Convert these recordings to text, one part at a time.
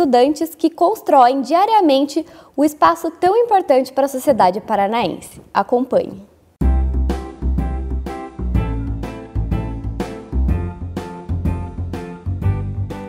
estudantes que constroem diariamente o espaço tão importante para a sociedade paranaense. Acompanhe.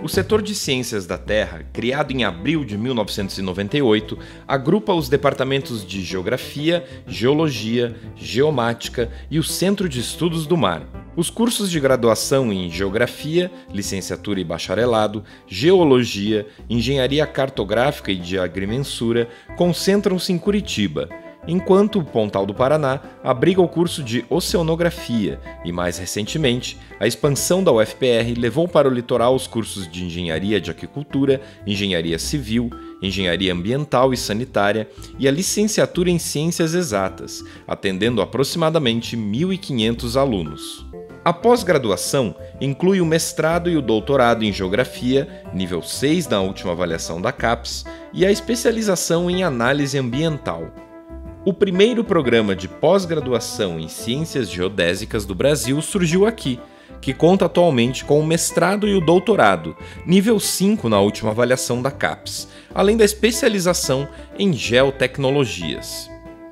O setor de Ciências da Terra, criado em abril de 1998, agrupa os departamentos de Geografia, Geologia, Geomática e o Centro de Estudos do Mar. Os cursos de graduação em Geografia, Licenciatura e Bacharelado, Geologia, Engenharia Cartográfica e de Agrimensura concentram-se em Curitiba, enquanto o Pontal do Paraná abriga o curso de Oceanografia e, mais recentemente, a expansão da UFPR levou para o litoral os cursos de Engenharia de Aquicultura, Engenharia Civil, Engenharia Ambiental e Sanitária e a licenciatura em Ciências Exatas, atendendo aproximadamente 1.500 alunos. A pós-graduação inclui o mestrado e o doutorado em Geografia, nível 6 na última avaliação da CAPES, e a especialização em Análise Ambiental. O primeiro programa de pós-graduação em Ciências Geodésicas do Brasil surgiu aqui, que conta atualmente com o mestrado e o doutorado, nível 5 na última avaliação da CAPES, além da especialização em geotecnologias.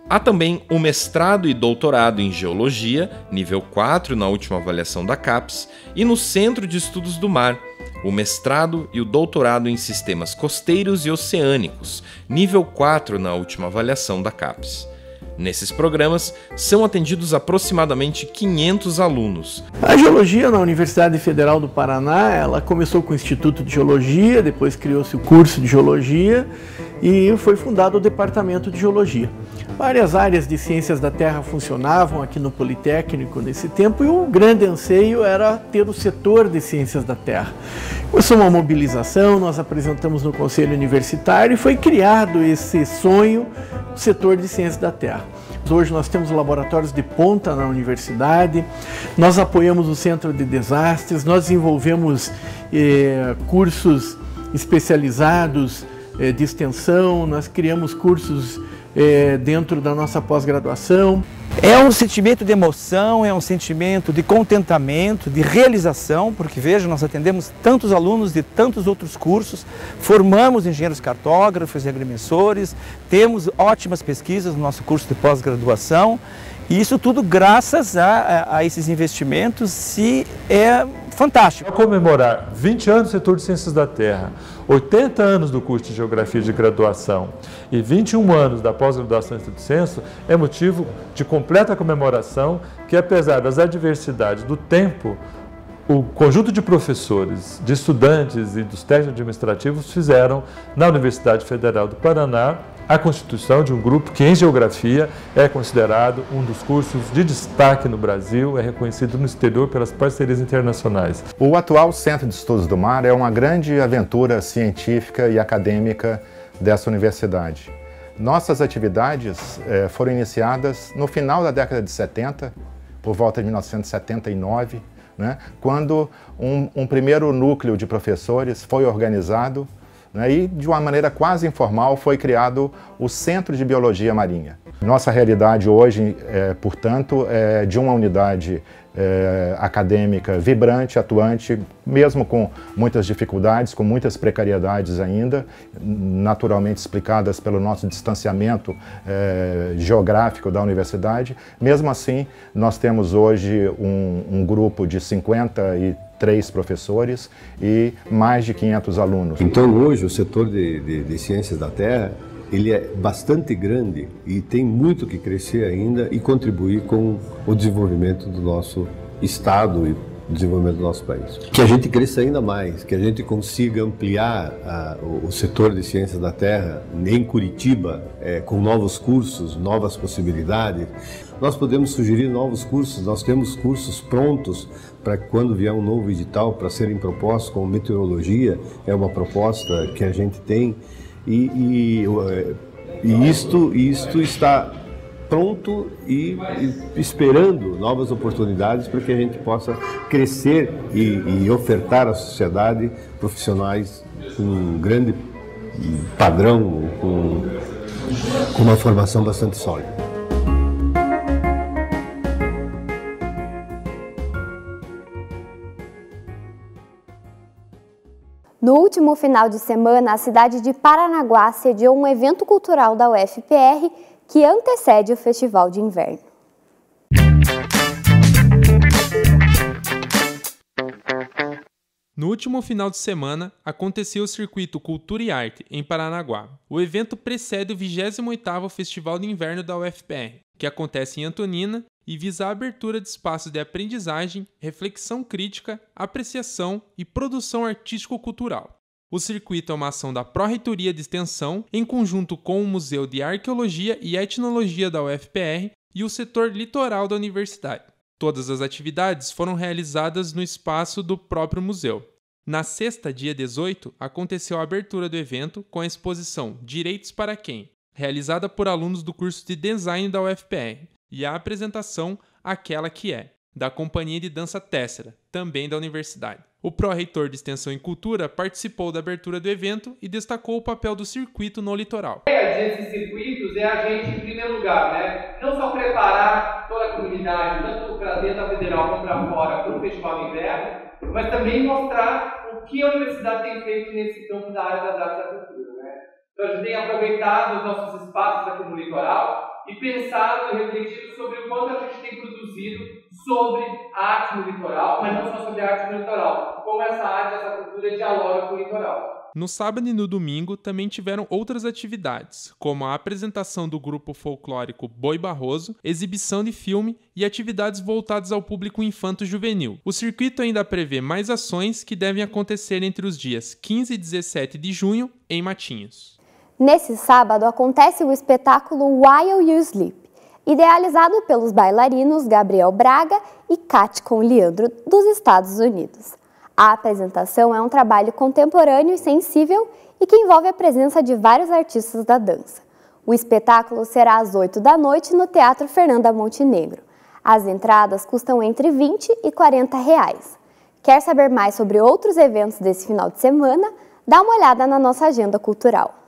Há também o mestrado e doutorado em Geologia, nível 4 na última avaliação da CAPES, e no Centro de Estudos do Mar, o mestrado e o doutorado em sistemas costeiros e oceânicos, nível 4 na última avaliação da CAPES. Nesses programas, são atendidos aproximadamente 500 alunos. A geologia na Universidade Federal do Paraná, ela começou com o Instituto de Geologia, depois criou-se o curso de Geologia e foi fundado o Departamento de Geologia. Várias áreas de ciências da Terra funcionavam aqui no Politécnico nesse tempo e o grande anseio era ter o setor de ciências da Terra. Começou uma mobilização, nós apresentamos no Conselho Universitário e foi criado esse sonho do setor de ciências da Terra. Hoje nós temos laboratórios de ponta na universidade, nós apoiamos o Centro de Desastres, nós desenvolvemos eh, cursos especializados eh, de extensão, nós criamos cursos é, dentro da nossa pós-graduação. É um sentimento de emoção, é um sentimento de contentamento, de realização, porque veja, nós atendemos tantos alunos de tantos outros cursos, formamos engenheiros cartógrafos e agrimensores, temos ótimas pesquisas no nosso curso de pós-graduação, e isso tudo graças a, a, a esses investimentos se é fantástico. Para comemorar 20 anos do setor de ciências da Terra, 80 anos do curso de Geografia de graduação e 21 anos da pós-graduação em Estudo Censo é motivo de completa comemoração que, apesar das adversidades do tempo, o conjunto de professores, de estudantes e dos técnicos administrativos fizeram na Universidade Federal do Paraná a constituição de um grupo que, em geografia, é considerado um dos cursos de destaque no Brasil, é reconhecido no exterior pelas parcerias internacionais. O atual Centro de Estudos do Mar é uma grande aventura científica e acadêmica dessa universidade. Nossas atividades eh, foram iniciadas no final da década de 70, por volta de 1979, né, quando um, um primeiro núcleo de professores foi organizado e, de uma maneira quase informal, foi criado o Centro de Biologia Marinha. Nossa realidade hoje, é, portanto, é de uma unidade é, acadêmica vibrante, atuante, mesmo com muitas dificuldades, com muitas precariedades ainda, naturalmente explicadas pelo nosso distanciamento é, geográfico da universidade. Mesmo assim, nós temos hoje um, um grupo de 53 professores e mais de 500 alunos. Então, hoje, o setor de, de, de ciências da Terra ele é bastante grande e tem muito que crescer ainda e contribuir com o desenvolvimento do nosso estado e desenvolvimento do nosso país. Que a gente cresça ainda mais, que a gente consiga ampliar a, o, o, setor de ciências da terra em Curitiba é, com novos cursos, novas possibilidades. Nós podemos sugerir novos cursos, nós temos cursos prontos para quando vier um novo edital para serem propostos, como meteorologia, é uma proposta que a gente tem e, e, e isto, isto está pronto e, e, esperando novas oportunidades para que a gente possa crescer e, e ofertar à sociedade profissionais com um grande padrão, com, com uma formação bastante sólida. No último final de semana, a cidade de Paranaguá sediou um evento cultural da UFPR que antecede o Festival de Inverno. No último final de semana, aconteceu o circuito Cultura e Arte, em Paranaguá. O evento precede o 28º Festival de Inverno da UFPR, que acontece em Antonina e visa a abertura de espaços de aprendizagem, reflexão crítica, apreciação e produção artístico-cultural. O circuito é uma ação da Pró-Reitoria de Extensão, em conjunto com o Museu de Arqueologia e Etnologia da UFPR e o setor litoral da universidade. Todas as atividades foram realizadas no espaço do próprio museu. Na sexta, dia 18, aconteceu a abertura do evento com a exposição Direitos para Quem, realizada por alunos do curso de Design da UFPR, e a apresentação Aquela que é, da Companhia de Dança Tessera, também da universidade. O pró-reitor de Extensão e Cultura participou da abertura do evento e destacou o papel do circuito no litoral. A ideia desses circuitos é a gente, em primeiro lugar, né, não só preparar toda a comunidade, tanto para dentro da federal como para fora, para o Festival de Inverno, mas também mostrar o que a universidade tem feito nesse campo da área das artes da cultura. Né? Então a gente tem aproveitado os nossos espaços aqui no litoral e pensado e refletido sobre o quanto a gente tem produzido sobre a arte no litoral, mas não só sobre a arte no litoral, como essa arte, essa cultura dialoga com o litoral. No sábado e no domingo também tiveram outras atividades, como a apresentação do grupo folclórico Boi Barroso, exibição de filme e atividades voltadas ao público infanto-juvenil. O circuito ainda prevê mais ações que devem acontecer entre os dias 15 e 17 de junho em Matinhos. Nesse sábado acontece o espetáculo While You Sleep, idealizado pelos bailarinos Gabriel Braga e Kat com Leandro, dos Estados Unidos. A apresentação é um trabalho contemporâneo e sensível e que envolve a presença de vários artistas da dança. O espetáculo será às 8 da noite no Teatro Fernanda Montenegro. As entradas custam entre 20 e 40 reais. Quer saber mais sobre outros eventos desse final de semana? Dá uma olhada na nossa agenda cultural.